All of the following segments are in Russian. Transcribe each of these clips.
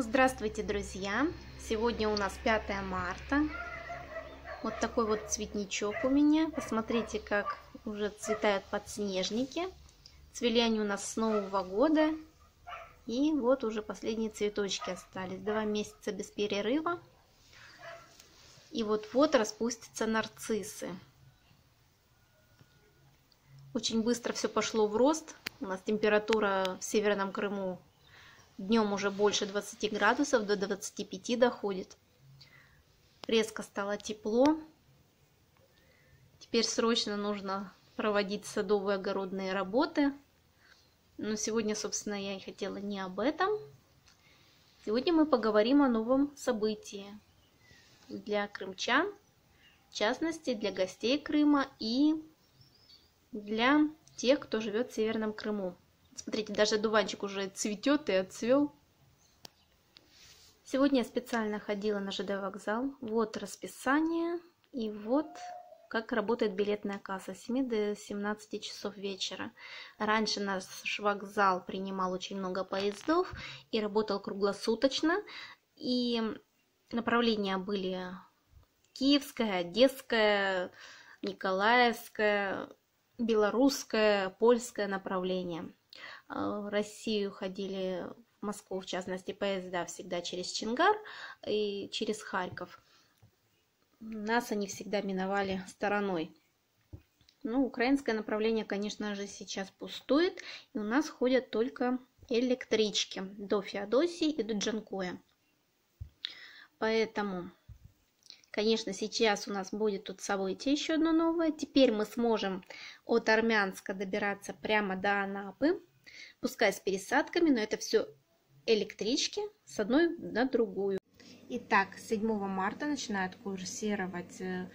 Здравствуйте, друзья! Сегодня у нас 5 марта. Вот такой вот цветничок у меня. Посмотрите, как уже цветают подснежники. Цвели они у нас с Нового года. И вот уже последние цветочки остались. Два месяца без перерыва. И вот-вот распустятся нарциссы. Очень быстро все пошло в рост. У нас температура в Северном Крыму Днем уже больше 20 градусов, до 25 доходит. Резко стало тепло. Теперь срочно нужно проводить садовые огородные работы. Но сегодня, собственно, я и хотела не об этом. Сегодня мы поговорим о новом событии для крымчан, в частности для гостей Крыма и для тех, кто живет в Северном Крыму. Смотрите, даже дуванчик уже цветет и отцвел. Сегодня я специально ходила на ЖД вокзал. Вот расписание и вот как работает билетная касса с 7 до 17 часов вечера. Раньше наш вокзал принимал очень много поездов и работал круглосуточно. И направления были Киевское, Одесское, Николаевское, Белорусское, Польское направление. А, в Россию ходили, в Москву в частности, поезда всегда через Чингар и через Харьков. Нас они всегда миновали стороной. Ну, украинское направление, конечно же, сейчас пустует, и у нас ходят только электрички до Феодосии и до Джанкоя. Поэтому, конечно, сейчас у нас будет тут событие еще одно новое. Теперь мы сможем от Армянска добираться прямо до Анапы пускай с пересадками, но это все электрички с одной на другую. Итак, 7 марта начинает курсировать э,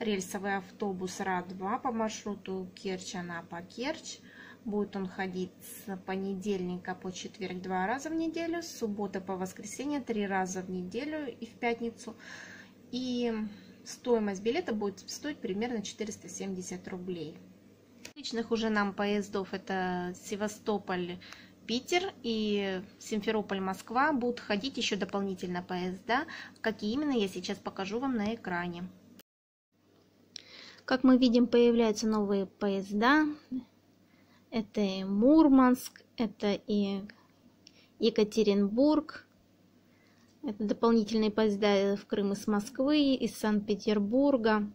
рельсовый автобус РА-2 по маршруту Керчь-Анапа-Керчь. Будет он ходить с понедельника по четверг два раза в неделю, с субботы по воскресенье три раза в неделю и в пятницу. И стоимость билета будет стоить примерно 470 рублей. Личных уже нам поездов это Севастополь, Питер и Симферополь-Москва будут ходить еще дополнительно поезда. Какие именно, я сейчас покажу вам на экране. Как мы видим, появляются новые поезда. Это и Мурманск, это и Екатеринбург. Это дополнительные поезда в Крым из Москвы, из Санкт-Петербурга.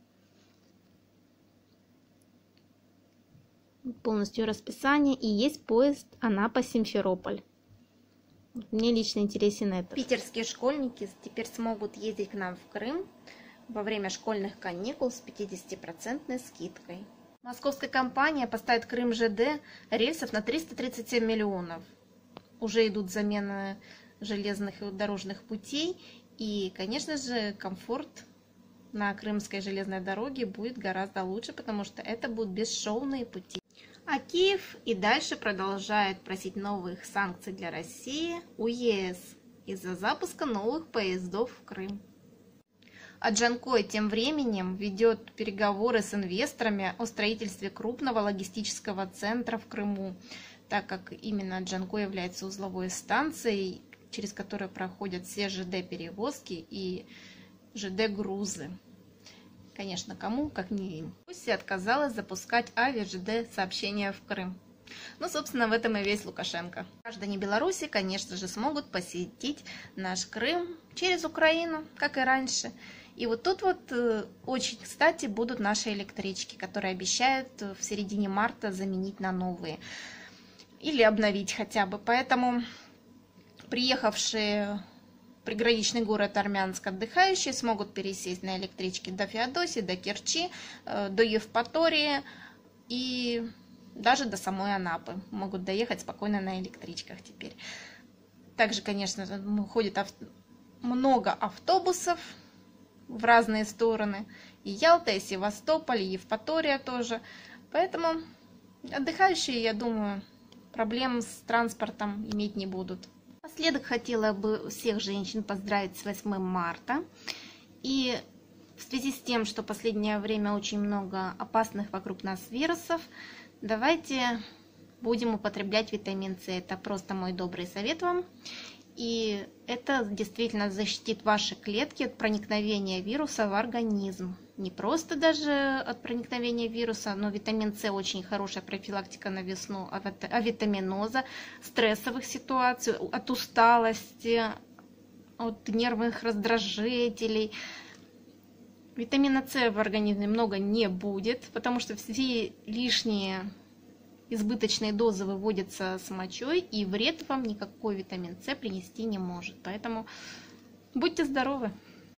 Полностью расписание и есть поезд Анапа-Симферополь. Мне лично интересен это. Питерские школьники теперь смогут ездить к нам в Крым во время школьных каникул с 50% скидкой. Московская компания поставит Крым ЖД рельсов на 337 миллионов. Уже идут замены железных и дорожных путей. И, конечно же, комфорт на Крымской железной дороге будет гораздо лучше, потому что это будут бесшовные пути. А Киев и дальше продолжает просить новых санкций для России у ЕС из-за запуска новых поездов в Крым. А Джанкой тем временем ведет переговоры с инвесторами о строительстве крупного логистического центра в Крыму, так как именно Джанкой является узловой станцией, через которую проходят все ЖД-перевозки и ЖД-грузы. Конечно, кому, как не им. Пусть отказалась запускать АВЖД сообщения в Крым. Ну, собственно, в этом и весь Лукашенко. Граждане Беларуси, конечно же, смогут посетить наш Крым через Украину, как и раньше. И вот тут вот э, очень кстати будут наши электрички, которые обещают в середине марта заменить на новые. Или обновить хотя бы. Поэтому приехавшие приграничный город Армянск отдыхающие смогут пересесть на электричке до Феодосии, до Керчи, э, до Евпатории и даже до самой Анапы. Могут доехать спокойно на электричках теперь. Также, конечно, ходит ав... много автобусов в разные стороны. И Ялта, и Севастополь, и Евпатория тоже. Поэтому отдыхающие, я думаю, проблем с транспортом иметь не будут. Напоследок хотела бы всех женщин поздравить с 8 марта. И в связи с тем, что в последнее время очень много опасных вокруг нас вирусов, давайте будем употреблять витамин С. Это просто мой добрый совет вам. И это действительно защитит ваши клетки от проникновения вируса в организм. Не просто даже от проникновения вируса, но витамин С очень хорошая профилактика на весну, авитаминоза, стрессовых ситуаций, от усталости, от нервных раздражителей. Витамина С в организме много не будет, потому что все лишние избыточные дозы выводятся с мочой, и вред вам никакой витамин С принести не может. Поэтому будьте здоровы!